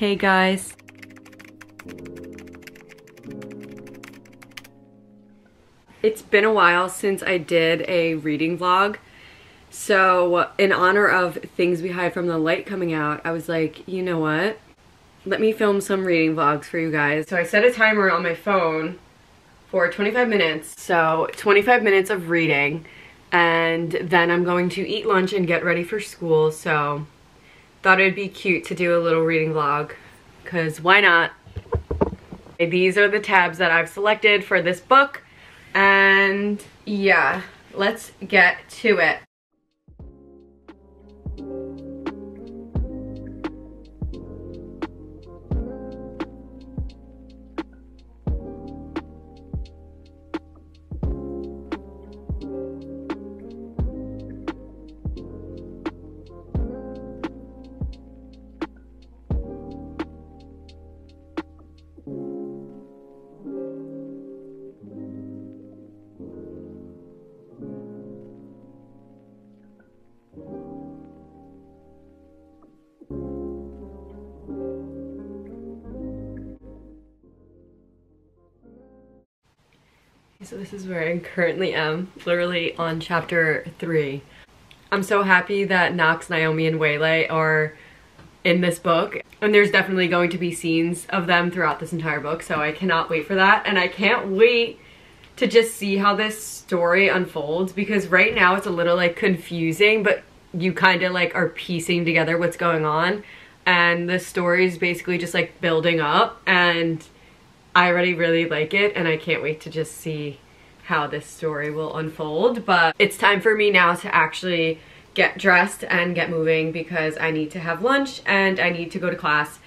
Hey guys. It's been a while since I did a reading vlog. So in honor of Things We Hide from the Light coming out, I was like, you know what? Let me film some reading vlogs for you guys. So I set a timer on my phone for 25 minutes. So 25 minutes of reading and then I'm going to eat lunch and get ready for school. So thought it'd be cute to do a little reading vlog because why not? These are the tabs that I've selected for this book. And yeah, let's get to it. So this is where I currently am, literally on chapter three. I'm so happy that Knox, Naomi, and Waylay are in this book. And there's definitely going to be scenes of them throughout this entire book, so I cannot wait for that. And I can't wait to just see how this story unfolds because right now it's a little like confusing, but you kind of like are piecing together what's going on. And the story is basically just like building up and I already really like it and I can't wait to just see how this story will unfold. But it's time for me now to actually get dressed and get moving because I need to have lunch and I need to go to class.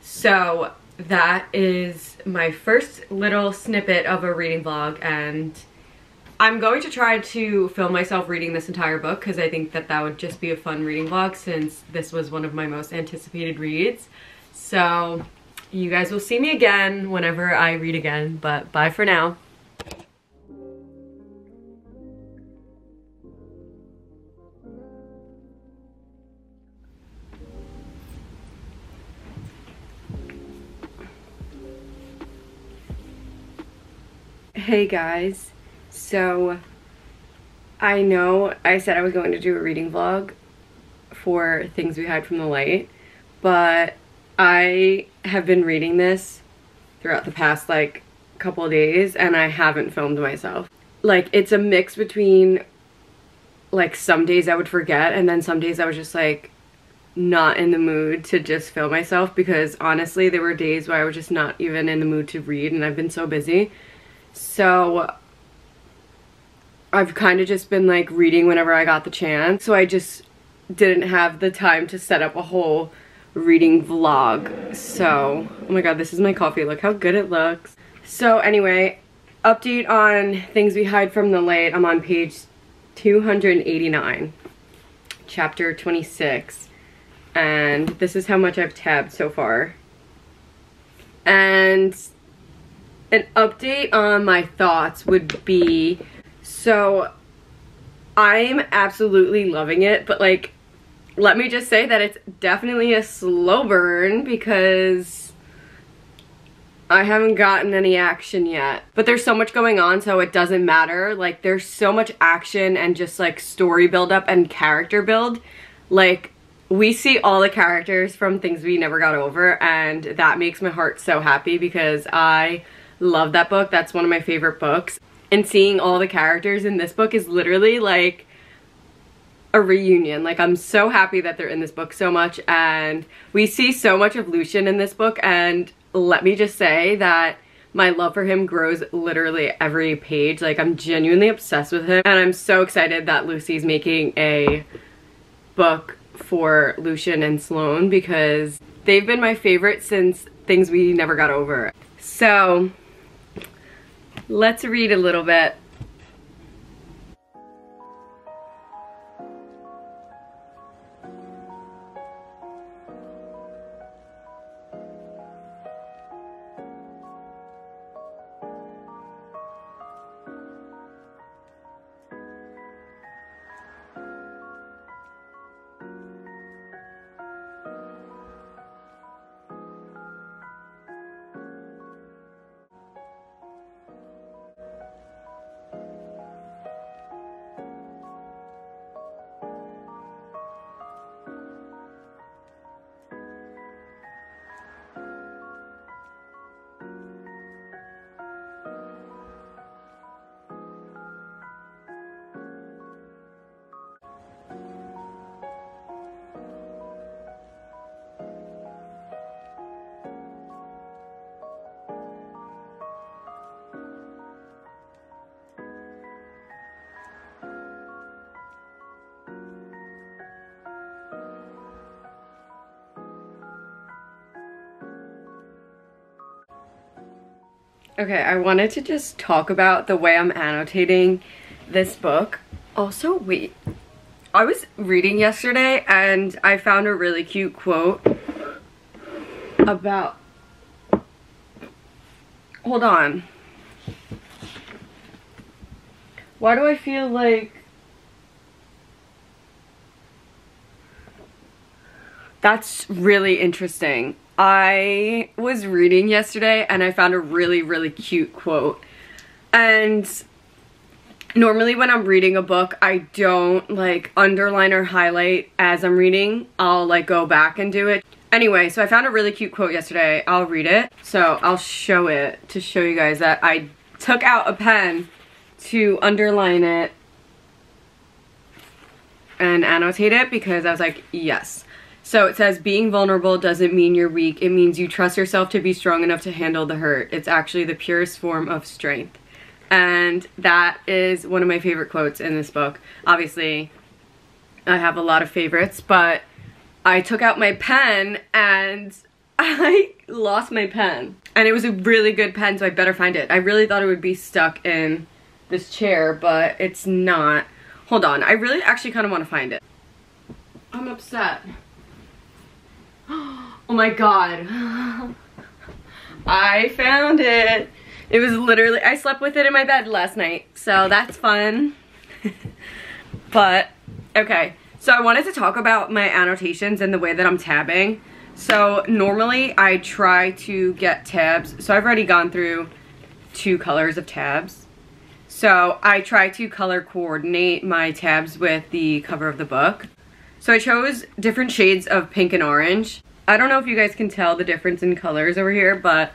So that is my first little snippet of a reading vlog and I'm going to try to film myself reading this entire book because I think that that would just be a fun reading vlog since this was one of my most anticipated reads. So you guys will see me again whenever I read again, but bye for now. Hey guys, so I know I said I was going to do a reading vlog for Things We Hide from the Light, but I have been reading this throughout the past like couple days and I haven't filmed myself. Like it's a mix between like some days I would forget and then some days I was just like not in the mood to just film myself because honestly there were days where I was just not even in the mood to read and I've been so busy. So I've kind of just been like reading whenever I got the chance. So I just didn't have the time to set up a whole reading vlog. So, oh my god, this is my coffee. Look how good it looks. So anyway, update on things we hide from the light. I'm on page 289, chapter 26. And this is how much I've tabbed so far. And an update on my thoughts would be, so I'm absolutely loving it, but like let me just say that it's definitely a slow burn because I haven't gotten any action yet. But there's so much going on so it doesn't matter. Like there's so much action and just like story build up and character build. Like we see all the characters from things we never got over and that makes my heart so happy because I love that book. That's one of my favorite books. And seeing all the characters in this book is literally like a reunion. Like I'm so happy that they're in this book so much and we see so much of Lucian in this book and let me just say that my love for him grows literally every page. Like I'm genuinely obsessed with him and I'm so excited that Lucy's making a book for Lucian and Sloane because they've been my favorite since Things We Never Got Over. So let's read a little bit. Okay, I wanted to just talk about the way I'm annotating this book. Also, wait, I was reading yesterday and I found a really cute quote about, hold on. Why do I feel like that's really interesting. I was reading yesterday and I found a really, really cute quote. And normally when I'm reading a book, I don't like underline or highlight as I'm reading. I'll like go back and do it. Anyway, so I found a really cute quote yesterday. I'll read it. So I'll show it to show you guys that I took out a pen to underline it and annotate it because I was like, yes. So it says, being vulnerable doesn't mean you're weak. It means you trust yourself to be strong enough to handle the hurt. It's actually the purest form of strength. And that is one of my favorite quotes in this book. Obviously, I have a lot of favorites, but I took out my pen and I lost my pen. And it was a really good pen, so I better find it. I really thought it would be stuck in this chair, but it's not. Hold on, I really actually kind of want to find it. I'm upset. Oh my god. I found it. It was literally, I slept with it in my bed last night, so that's fun. but, okay. So I wanted to talk about my annotations and the way that I'm tabbing. So normally I try to get tabs. So I've already gone through two colors of tabs. So I try to color coordinate my tabs with the cover of the book. So I chose different shades of pink and orange. I don't know if you guys can tell the difference in colors over here, but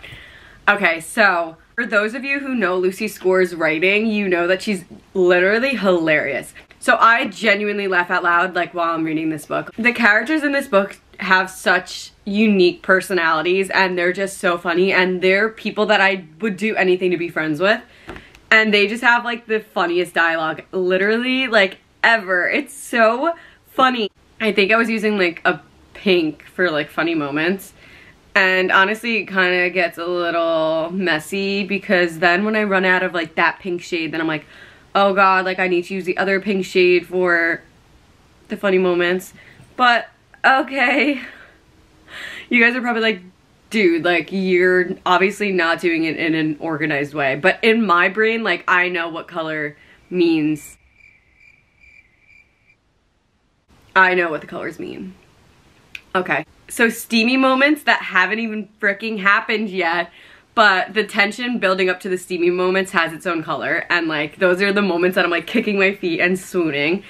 okay, so for those of you who know Lucy Score's writing, you know that she's literally hilarious. So I genuinely laugh out loud like while I'm reading this book. The characters in this book have such unique personalities and they're just so funny and they're people that I would do anything to be friends with. And they just have like the funniest dialogue literally like ever. It's so funny. I think I was using like a pink for like funny moments. And honestly, it kind of gets a little messy because then when I run out of like that pink shade, then I'm like, oh god, like I need to use the other pink shade for the funny moments. But okay. You guys are probably like, dude, like you're obviously not doing it in an organized way. But in my brain, like I know what color means. I know what the colors mean. Okay, so steamy moments that haven't even freaking happened yet, but the tension building up to the steamy moments has its own color, and like those are the moments that I'm like kicking my feet and swooning.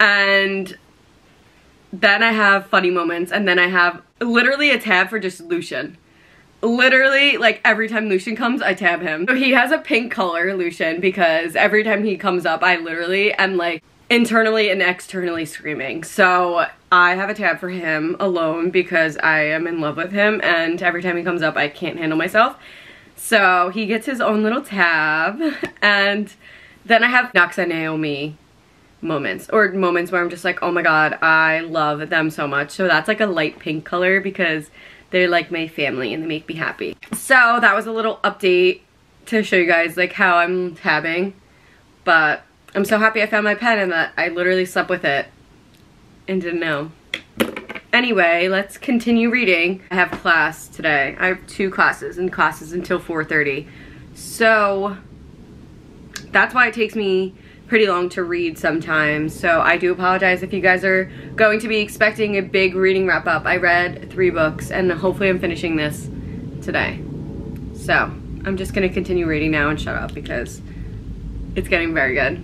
And then I have funny moments, and then I have literally a tab for just Lucian. Literally, like every time Lucian comes, I tab him. So he has a pink color, Lucian, because every time he comes up, I literally am like internally and externally screaming. So I have a tab for him alone because I am in love with him and every time he comes up I can't handle myself. So he gets his own little tab and then I have Knox and Naomi moments or moments where I'm just like, oh my god, I love them so much. So that's like a light pink color because they're like my family and they make me happy. So that was a little update to show you guys like how I'm tabbing. But I'm so happy I found my pen and that I literally slept with it and didn't know. Anyway, let's continue reading. I have class today. I have two classes and classes until 4.30. So that's why it takes me pretty long to read sometimes. So I do apologize if you guys are going to be expecting a big reading wrap up. I read three books and hopefully I'm finishing this today. So I'm just gonna continue reading now and shut up because it's getting very good.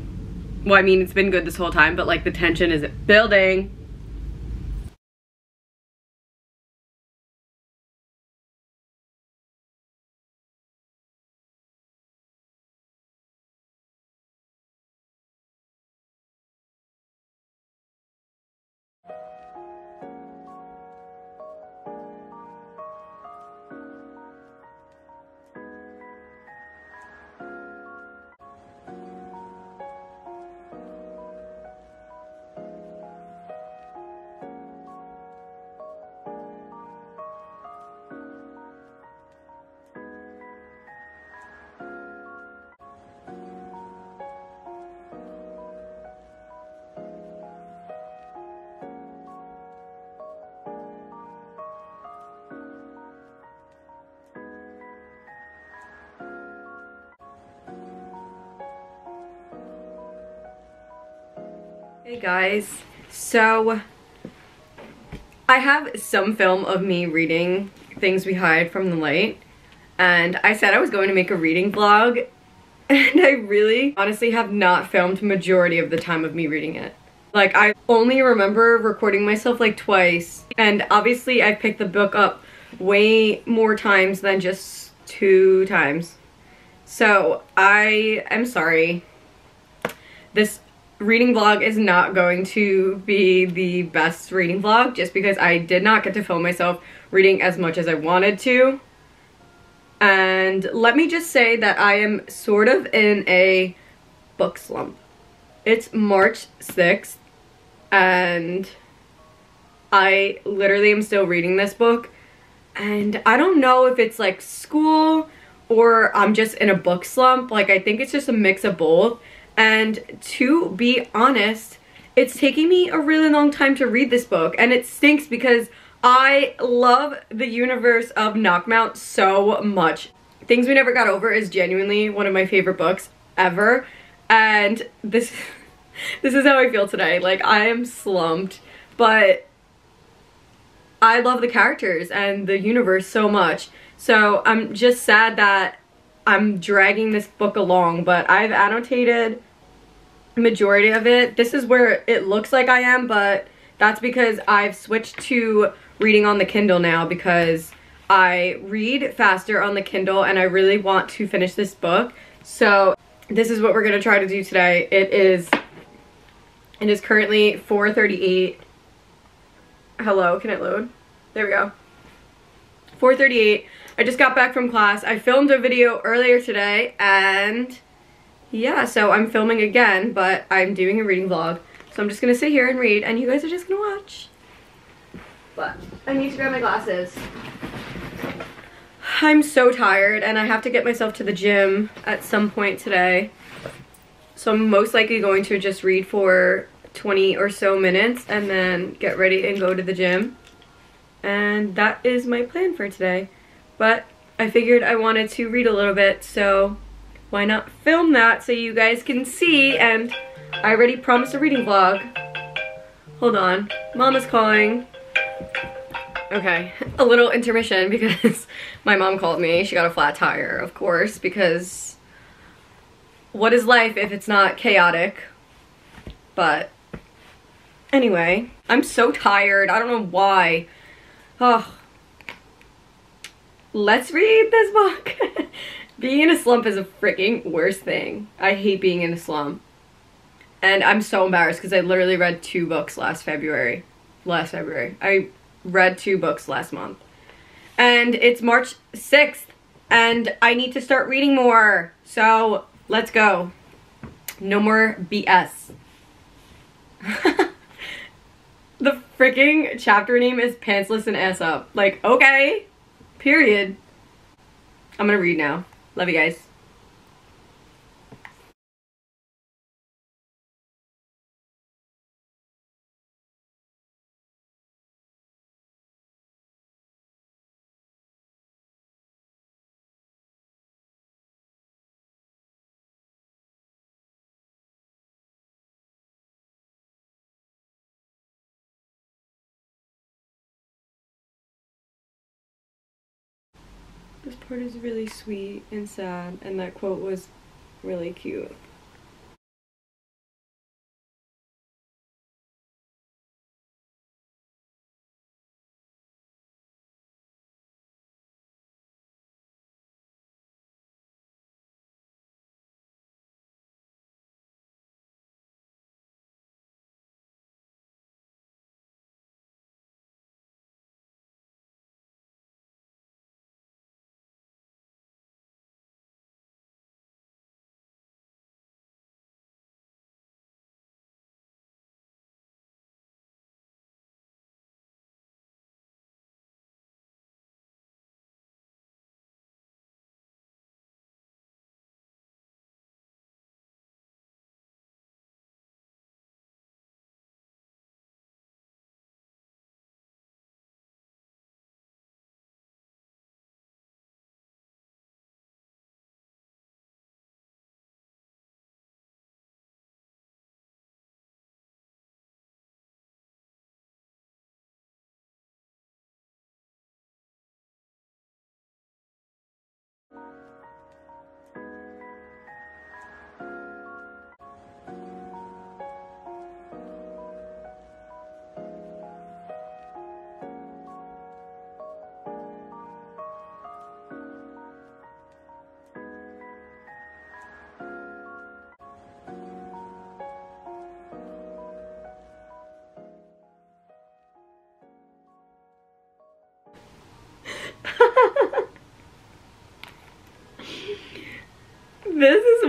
Well, I mean, it's been good this whole time, but like the tension is building. Hey guys, so I have some film of me reading Things We Hide from the Light and I said I was going to make a reading vlog and I really honestly have not filmed majority of the time of me reading it. Like I only remember recording myself like twice and obviously I picked the book up way more times than just two times. So I am sorry. This reading vlog is not going to be the best reading vlog just because I did not get to film myself reading as much as I wanted to. And let me just say that I am sort of in a book slump. It's March 6th and I literally am still reading this book and I don't know if it's like school or I'm just in a book slump. Like I think it's just a mix of both. And to be honest, it's taking me a really long time to read this book and it stinks because I love the universe of Knockemout so much. Things We Never Got Over is genuinely one of my favorite books ever and this this is how I feel today. Like I am slumped, but I love the characters and the universe so much. So I'm just sad that I'm dragging this book along, but I've annotated majority of it. This is where it looks like I am, but that's because I've switched to reading on the Kindle now because I read faster on the Kindle and I really want to finish this book. So this is what we're going to try to do today. It is it is currently 4:38. Hello, can it load? There we go. 4:38. I just got back from class. I filmed a video earlier today and yeah, so I'm filming again, but I'm doing a reading vlog. So I'm just gonna sit here and read and you guys are just gonna watch. But I need to grab my glasses. I'm so tired and I have to get myself to the gym at some point today. So I'm most likely going to just read for 20 or so minutes and then get ready and go to the gym. And that is my plan for today. But I figured I wanted to read a little bit, so why not film that so you guys can see and I already promised a reading vlog. Hold on, mom is calling. Okay, a little intermission because my mom called me. She got a flat tire, of course, because what is life if it's not chaotic? But anyway, I'm so tired. I don't know why. Oh, let's read this book. being in a slump is a freaking worst thing. I hate being in a slump. And I'm so embarrassed because I literally read two books last February. Last February. I read two books last month. And it's March 6th and I need to start reading more. So let's go. No more BS. the freaking chapter name is Pantsless and Ass Up. Like, okay. Period. I'm gonna read now. Love you guys. Is really sweet and sad, and that quote was really cute.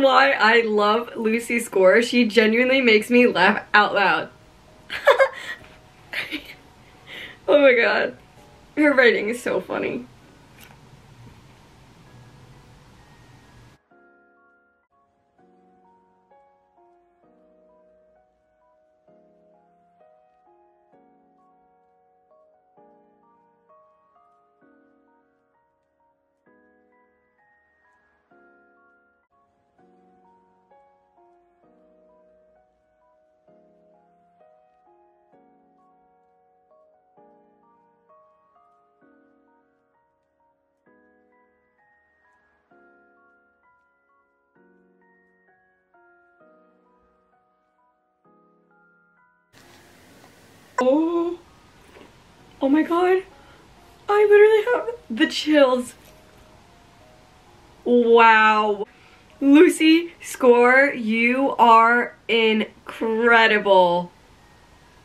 Why I love Lucy Score. She genuinely makes me laugh out loud. oh my god. Her writing is so funny. Oh, oh my god. I literally have the chills. Wow. Lucy Score, you are incredible.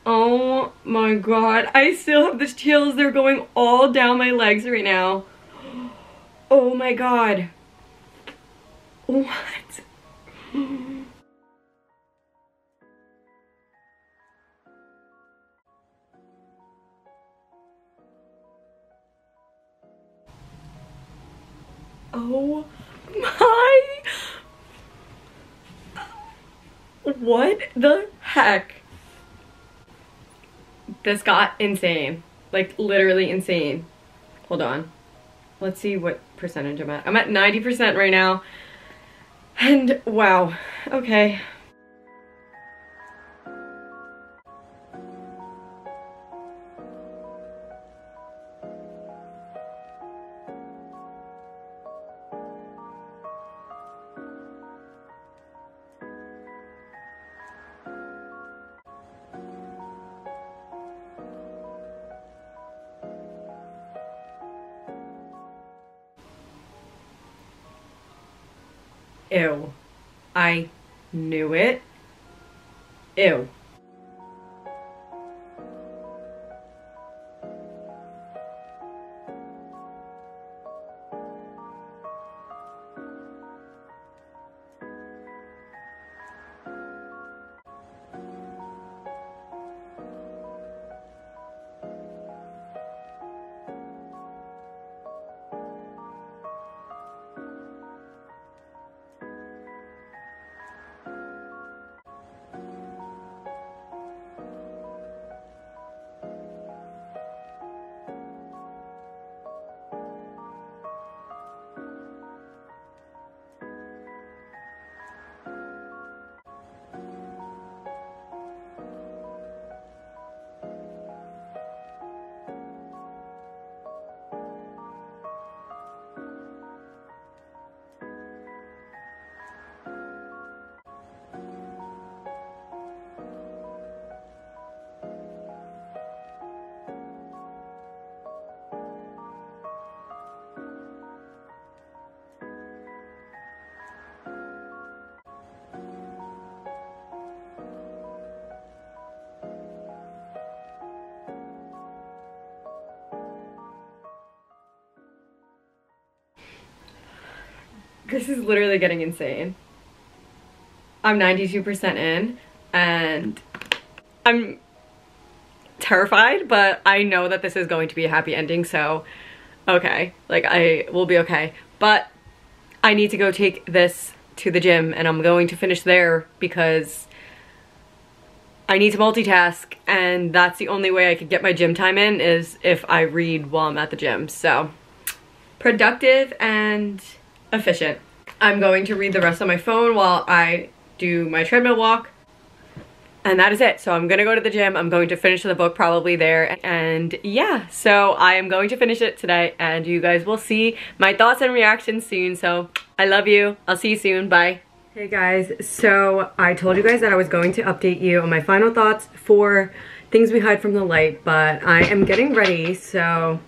Oh my god. I still have the chills. They're going all down my legs right now. Oh my god. What? Oh my. What the heck? This got insane. Like literally insane. Hold on. Let's see what percentage I'm at. I'm at 90% right now. And wow. Okay. Ew. I knew it. Ew. This is literally getting insane. I'm 92% in and I'm terrified, but I know that this is going to be a happy ending, so okay, like I will be okay. But I need to go take this to the gym and I'm going to finish there because I need to multitask and that's the only way I could get my gym time in is if I read while I'm at the gym. So productive and efficient. I'm going to read the rest on my phone while I do my treadmill walk. And that is it. So I'm gonna go to the gym. I'm going to finish the book probably there. And yeah, so I am going to finish it today and you guys will see my thoughts and reactions soon. So I love you. I'll see you soon. Bye. Hey guys, so I told you guys that I was going to update you on my final thoughts for Things We Hide from the Light, but I am getting ready, so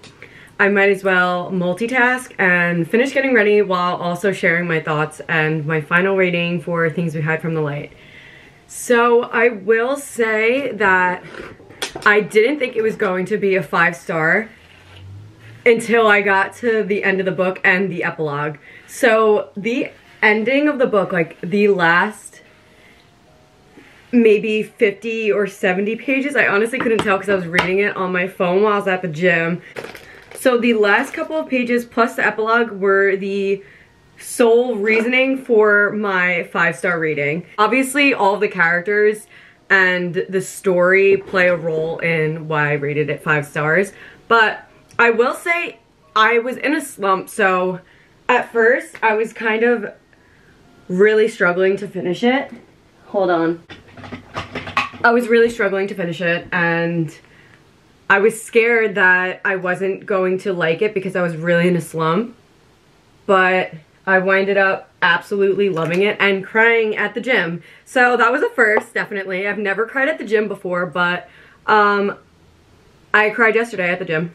I might as well multitask and finish getting ready while also sharing my thoughts and my final rating for Things We Hide from the Light. So I will say that I didn't think it was going to be a five star until I got to the end of the book and the epilogue. So the ending of the book, like the last maybe 50 or 70 pages. I honestly couldn't tell because I was reading it on my phone while I was at the gym. So the last couple of pages plus the epilogue were the sole reasoning for my five-star rating. Obviously, all the characters and the story play a role in why I rated it five stars. But I will say I was in a slump, so at first I was kind of really struggling to finish it. Hold on. I was really struggling to finish it and I was scared that I wasn't going to like it because I was really in a slump. But I winded up absolutely loving it and crying at the gym. So that was a first, definitely. I've never cried at the gym before, but um, I cried yesterday at the gym.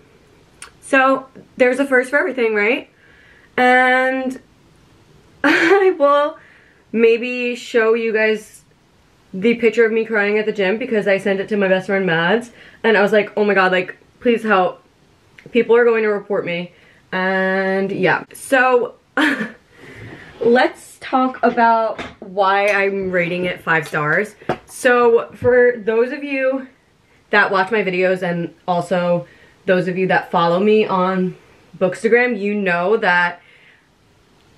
So there's a first for everything, right? And I will maybe show you guys the picture of me crying at the gym because I sent it to my best friend Mads and I was like, oh my god, like, please help. People are going to report me. And yeah, so let's talk about why I'm rating it five stars. So for those of you that watch my videos and also those of you that follow me on Bookstagram, you know that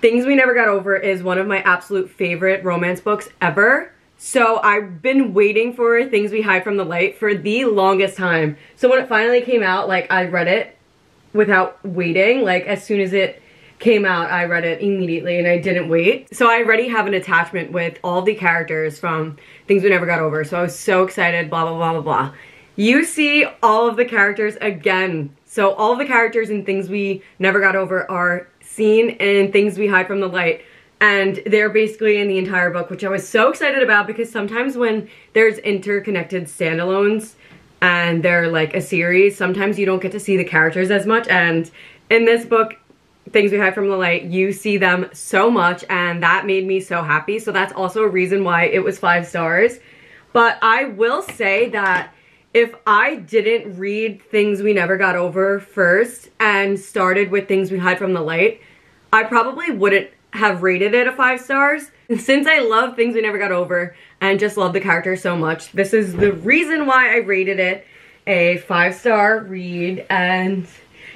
Things We Never Got Over is one of my absolute favorite romance books ever. So I've been waiting for Things We Hide from the Light for the longest time. So when it finally came out, like I read it without waiting. Like as soon as it came out, I read it immediately and I didn't wait. So I already have an attachment with all the characters from Things We Never Got Over. So I was so excited, blah, blah, blah, blah, blah. You see all of the characters again. So all the characters in Things We Never Got Over are seen in Things We Hide from the Light and they're basically in the entire book, which I was so excited about because sometimes when there's interconnected standalones and they're like a series, sometimes you don't get to see the characters as much, and in this book, Things We Hide From the Light, you see them so much, and that made me so happy, so that's also a reason why it was five stars. But I will say that if I didn't read Things We Never Got Over first and started with Things We Hide From the Light, I probably wouldn't have rated it a five stars. Since I love Things We Never Got Over and just love the character so much, this is the reason why I rated it a five star read. And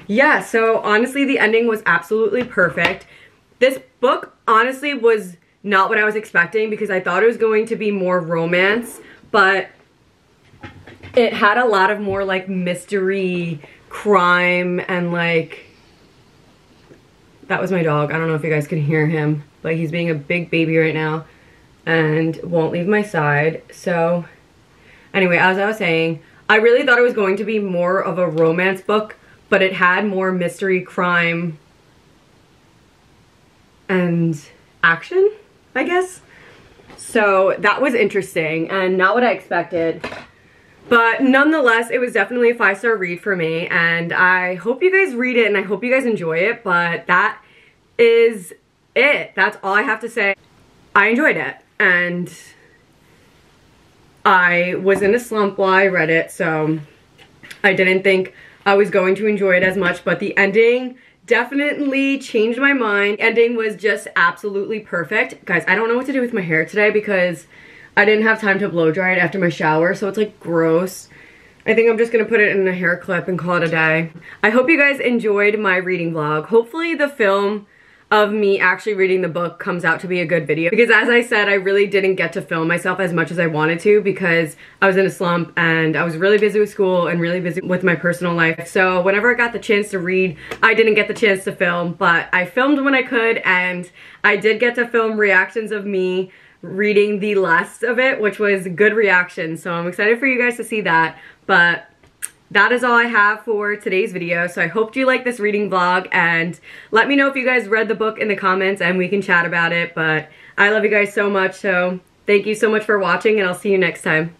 yeah, so honestly, the ending was absolutely perfect. This book honestly was not what I was expecting because I thought it was going to be more romance, but it had a lot of more like mystery, crime, and like that was my dog. I don't know if you guys can hear him, but he's being a big baby right now and won't leave my side. So anyway, as I was saying, I really thought it was going to be more of a romance book, but it had more mystery, crime, and action, I guess. So that was interesting and not what I expected. But nonetheless, it was definitely a five-star read for me, and I hope you guys read it, and I hope you guys enjoy it, but that is it. That's all I have to say. I enjoyed it, and I was in a slump while I read it, so I didn't think I was going to enjoy it as much, but the ending definitely changed my mind. Ending was just absolutely perfect. Guys, I don't know what to do with my hair today because I didn't have time to blow dry it after my shower, so it's like gross. I think I'm just gonna put it in a hair clip and call it a day. I hope you guys enjoyed my reading vlog. Hopefully the film of me actually reading the book comes out to be a good video because as I said I really didn't get to film myself as much as I wanted to because I was in a slump and I was really busy with school and really busy with my personal life so whenever I got the chance to read I didn't get the chance to film but I filmed when I could and I did get to film reactions of me reading the last of it, which was good reaction. So I'm excited for you guys to see that. But that is all I have for today's video. So I hope you like this reading vlog and let me know if you guys read the book in the comments and we can chat about it. But I love you guys so much. So thank you so much for watching and I'll see you next time.